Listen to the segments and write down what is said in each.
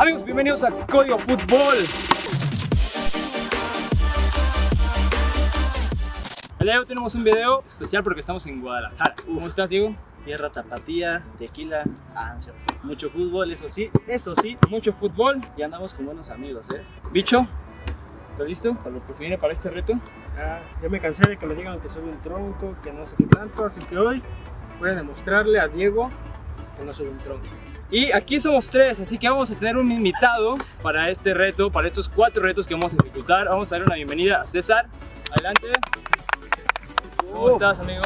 Amigos, bienvenidos a Código Fútbol. El día de hoy tenemos un video especial porque estamos en Guadalajara. ¿Cómo estás, Diego? Tierra tapatía, tequila, ansia. Mucho fútbol, eso sí, eso sí. Mucho fútbol. Y andamos con buenos amigos, ¿eh? Bicho, ¿estás listo para lo que se viene para este reto? Ah, ya me cansé de que me digan que soy un tronco, que no sé qué tanto, así que hoy voy a demostrarle a Diego que no soy un tronco. Y aquí somos tres, así que vamos a tener un invitado para este reto, para estos cuatro retos que vamos a ejecutar. Vamos a dar una bienvenida a César. Adelante. ¿Cómo estás, amigo?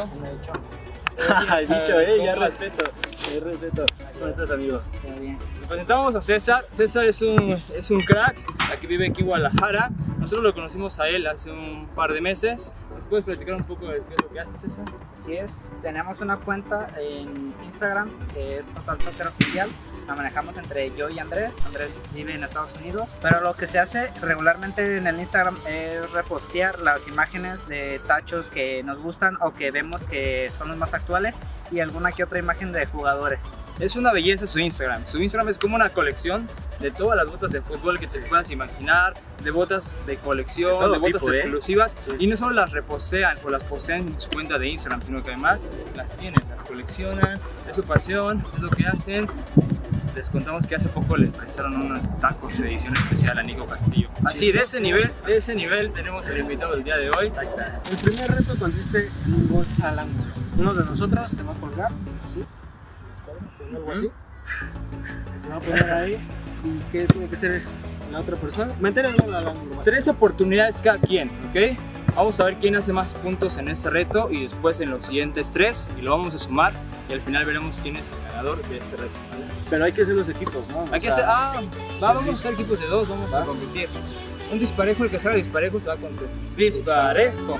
Ay, dicho, eh, ya respeto, ya respeto. ¿Cómo estás, amigo? Todo bien. Le presentamos a César. César es un, es un crack, aquí vive aquí en Guadalajara. Nosotros lo conocimos a él hace un par de meses. ¿Nos puedes platicar un poco de qué es lo que hace César? Así es, tenemos una cuenta en Instagram que es Total Soccer Oficial. La manejamos entre yo y Andrés. Andrés vive en Estados Unidos. Pero lo que se hace regularmente en el Instagram es repostear las imágenes de tachos que nos gustan o que vemos que son los más actuales y alguna que otra imagen de jugadores. Es una belleza su Instagram. Su Instagram es como una colección de todas las botas de fútbol que te puedas imaginar, de botas de colección, De de, botas tipo, ¿eh? exclusivas. Sí. Y no solo las repostean o las postean en su cuenta de Instagram, sino que además las tienen, las coleccionan, es su pasión, es lo que hacen. Les contamos que hace poco le prestaron unos tacos de edición especial a Nico Castillo. Así, de ese nivel, de ese nivel tenemos el invitado del día de hoy. El primer reto consiste en un gol al ángulo. Uno de nosotros se va a colgar, algo así. Se va a poner ahí. ¿Y qué tiene que ser la otra persona? Al ángulo. Tres oportunidades cada quien, ¿ok? Vamos a ver quién hace más puntos en este reto y después en los siguientes tres y lo vamos a sumar y al final veremos quién es el ganador de este reto. ¿vale? Pero hay que hacer los equipos, ¿no? Hay que hacer, ah, va, vamos a hacer equipos de dos, vamos a competir. Un disparejo, el que salga disparejo se va con tres. Disparejo.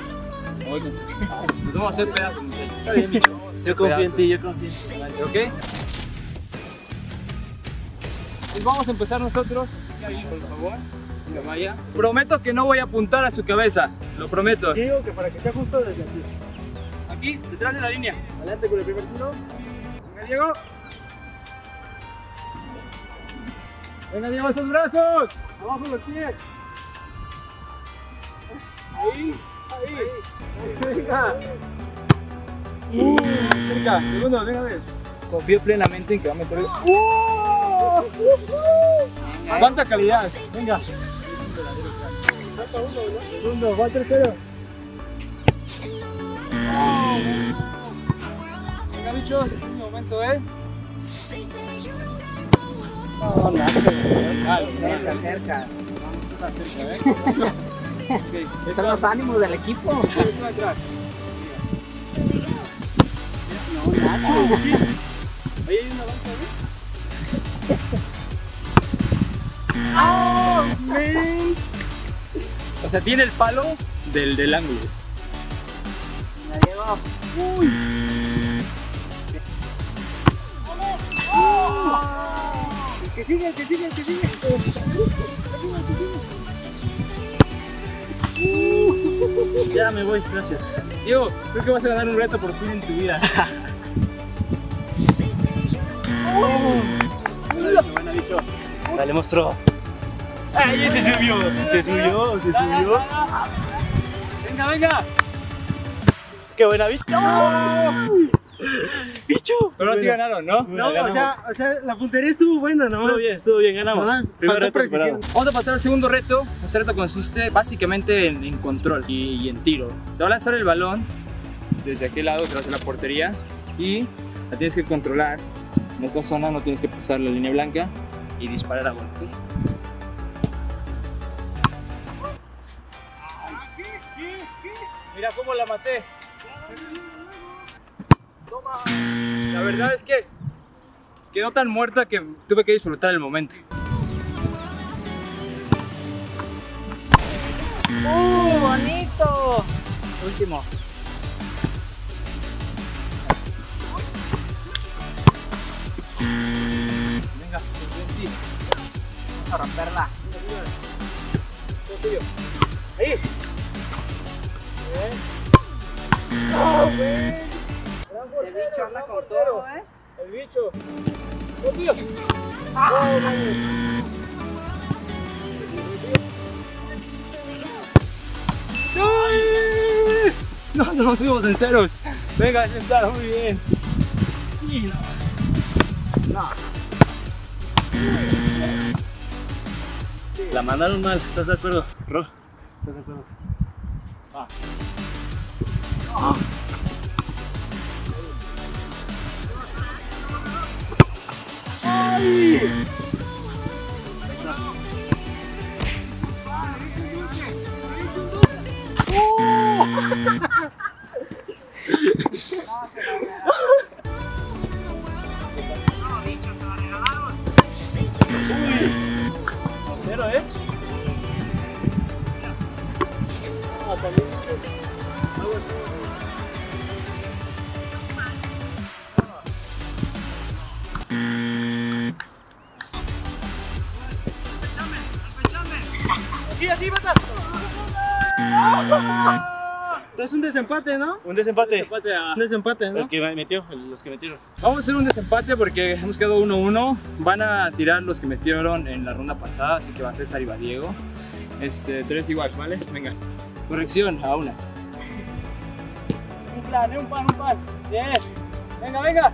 Nos vamos a hacer pedazos. Está bien, a Yo confío en ti, yo confío en ti. ¿Ok? Vamos a empezar nosotros, así que alguien, por favor, que vaya. Prometo que no voy a apuntar a su cabeza, lo prometo. Digo que para que esté justo desde aquí. Aquí, detrás de la línea. Adelante con el primer tiro. Venga, Diego. Venga, Diego, esos brazos. Abajo los pies. Ahí, ahí. Venga. Uh, cerca. Segundo, venga, a ver. Confío plenamente en que va a meter el... ¿Cuánta calidad? Venga. Segundo, va tercero. Venga, bichos. Es mi momento, ¿eh? No, no, Cerca, Son los ánimos del equipo. Ahí hay una banca, ¿eh? O sea, tiene el palo del, del ángulo. Mira, Diego. El que sigue, el que sigue, el que sigue. Ya me voy, gracias. Diego, creo que vas a ganar un reto por fin en tu vida. Buena, bicho. Dale, monstruo. ¡Ay, se subió! Se subió, se subió. Venga, venga. ¡Qué buena, bicho! ¡Bicho! Pero ahora sí ganaron, ¿no? No, o sea, o sea, la puntería estuvo buena, ¿no? Estuvo bien, estuvo bien, ganamos. Nomás Primer reto. Vamos a pasar al segundo reto. Este reto consiste básicamente en, en control y, y en tiro. Se va a lanzar el balón desde aquel lado, tras de la portería, y la tienes que controlar. En esta zona no tienes que pasar la línea blanca y disparar a gol. ¿ok? Mira cómo la maté. Toma. La verdad es que quedó tan muerta que tuve que disfrutar el momento. ¡Uh, bonito! Último. Vamos a romperla. Ahí. Bien. ¡No, güey! El bicho anda con todo, ¿eh? El bicho. ¡Oh, tío! ¡Oh, ¡Ah! No, no nos fuimos en. Venga, sentar muy bien. No. No. La mandaron mal, ¿estás de acuerdo? Ro, ¿estás de acuerdo? Pero, Es un desempate, ¿no? Un desempate. Empate a- Un desempate, ¿no? El que metió, los que metieron. Vamos a hacer un desempate porque hemos quedado 1-1. Van a tirar los que metieron en la ronda pasada, así que va a César y va Diego. Este, tres igual, ¿vale? Venga. Corrección a una. Un plan, un pan, un pan. Bien. Venga, venga.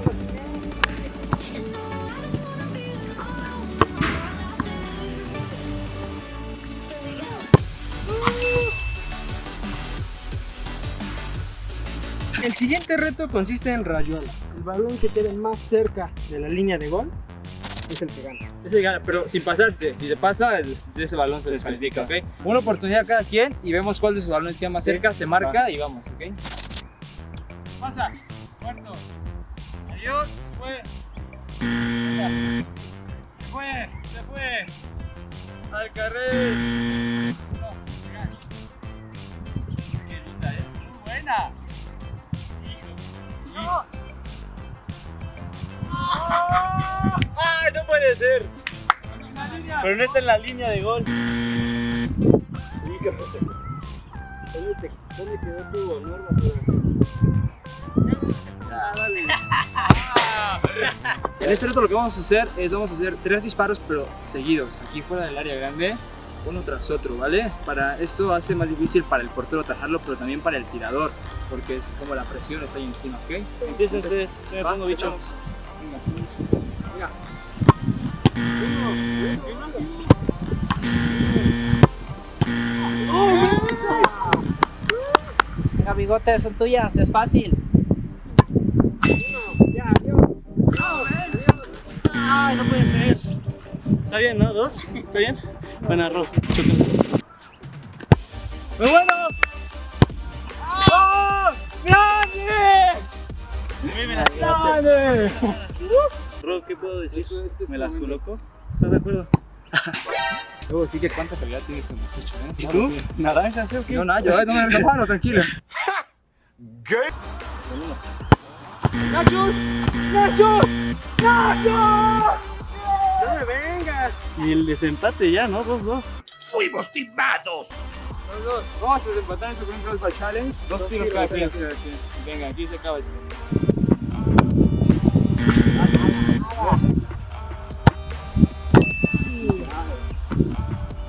El siguiente reto consiste en rayuela. El balón que quede más cerca de la línea de gol es el que gana. Ese gana, pero sin pasarse. Si se pasa, el- ese balón se, Se descalifica, ¿ok? Una oportunidad cada quien y vemos cuál de sus balones queda más cerca, se marca y vamos, ¿ok? Pasa, muerto. Adiós, se fue. Se fue, se fue. Al carril. No. Qué linda, ¿eh? Muy buena. Hijo. No. ¡Ay, no puede ser! Pero no está en la línea de gol. ¿Dónde quedó tu norma? En este reto lo que vamos a hacer es vamos a hacer tres disparos pero seguidos, aquí fuera del área grande, uno tras otro, ¿vale? Para esto hace más difícil para el portero atajarlo, pero también para el tirador, porque es como la presión está ahí encima, ¿ok? Empiecen ustedes. Yo me pongo bicho. Venga. Venga, bigote, son tuyas, es fácil. ¡Ay, no puede ser! ¿Está bien, no? ¿Dos? ¿Está bien? Buena, Ro. ¡Muy bueno! ¡Oh! ¡Grande! Ro, ¿qué puedo decir? Este es ¿Me las coloco? ¿Estás de acuerdo? Debo decir que cuánta calidad tiene ese muchacho, ¿eh? ¿Y tú? ¿Naranja, sí o qué? No, no, yo no me paro, tranquilo. ¡Nachos! ¡Nachos! ¡Nachos! ¡No me vengas! Y el desempate ya, ¿no? Dos, dos. ¡Fuimos timados! Vamos a desempatar en su Alpha Challenge. Dos tiros cada quien. Venga, aquí se acaba eso.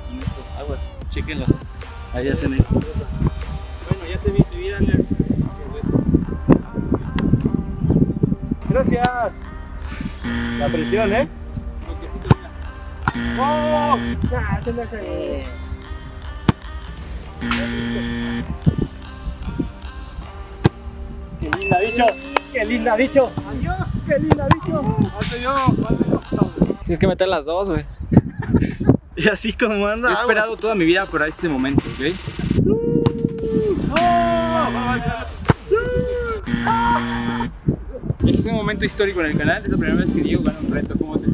Son estos aguas. Chéquenlo. Ahí hacen. Bueno, ya te vi vida, Ander. Gracias. La presión, ¿eh? ¡Oh! El- ¡Qué linda, bicho! ¡Qué linda, bicho! ¡Qué linda, bicho! Falta yo. Tienes que meter las dos, güey. Y así como anda. He agua. esperado toda mi vida para este momento, ¿ok? Este es un momento histórico en el canal. Es la primera vez que Diego gana un reto. ¿Cómo te?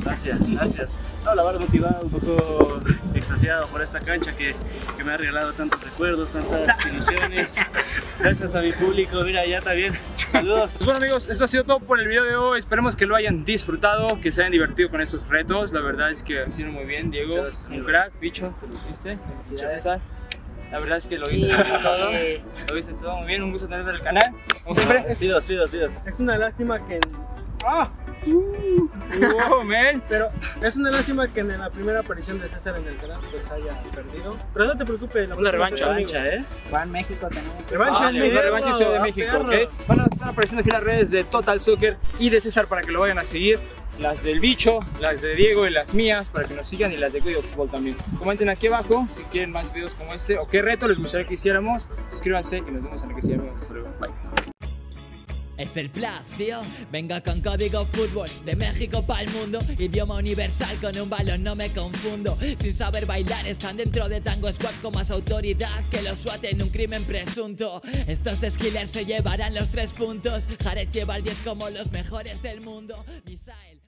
Gracias, gracias. No, la verdad motivado, un poco extasiado por esta cancha que, que me ha regalado tantos recuerdos, tantas ilusiones. Gracias a mi público, mira, ya está bien. Saludos. Pues bueno amigos, esto ha sido todo por el video de hoy. Esperemos que lo hayan disfrutado, que se hayan divertido con estos retos. La verdad es que hicieron muy bien, Diego. Gracias, Un crack, bicho, te lo hiciste. Muchas Gracias. César. La verdad es que lo hice todo. Lo hice todo muy bien. Un gusto tenerte en el canal. Como siempre. Pidos, pidos, pidos. Es una lástima que. ¡Ah! Wow, man. Pero es una lástima que en la primera aparición de César en el canal pues haya perdido. Pero no te preocupes, la Una revancha. Mancha, ¿eh? Va en México tenemos. Revancha Ah, en la México. revancha en Ciudad de ah, México, perro. ¿ok? Van a estar apareciendo aquí las redes de Total Soccer y de César para que lo vayan a seguir. Las del bicho, las de Diego y las mías para que nos sigan y las de Código Fútbol también. Comenten aquí abajo si quieren más videos como este o qué reto les gustaría que hiciéramos. Suscríbanse y nos vemos en el que sigue. Hasta luego. Bye. Es el tío. Venga con código fútbol de México para el mundo. Idioma universal con un balón, no me confundo. Sin saber bailar, están dentro de Tango Squad con más autoridad que los SWAT en un crimen presunto. Estos skillers se llevarán los tres puntos. Jared lleva el 10 como los mejores del mundo. Misael.